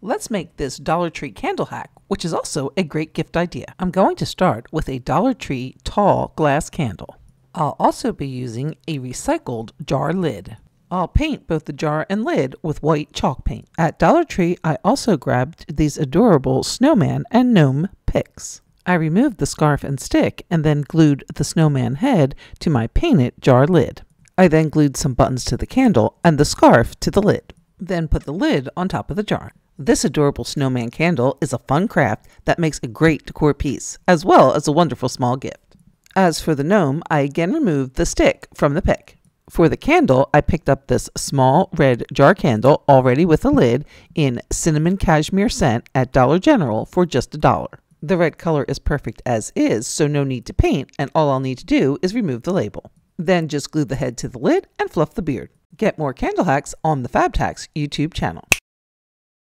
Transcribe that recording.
Let's make this Dollar Tree candle hack, which is also a great gift idea. I'm going to start with a Dollar Tree tall glass candle. I'll also be using a recycled jar lid. I'll paint both the jar and lid with white chalk paint. At Dollar Tree, I also grabbed these adorable snowman and gnome picks. I removed the scarf and stick and then glued the snowman head to my painted jar lid. I then glued some buttons to the candle and the scarf to the lid. Then put the lid on top of the jar. This adorable snowman candle is a fun craft that makes a great decor piece, as well as a wonderful small gift. As for the gnome, I again removed the stick from the pick. For the candle, I picked up this small red jar candle already with a lid in cinnamon cashmere scent at Dollar General for just a dollar. The red color is perfect as is, so no need to paint, and all I'll need to do is remove the label. Then just glue the head to the lid and fluff the beard. Get more candle hacks on the FABEDhacks YouTube channel.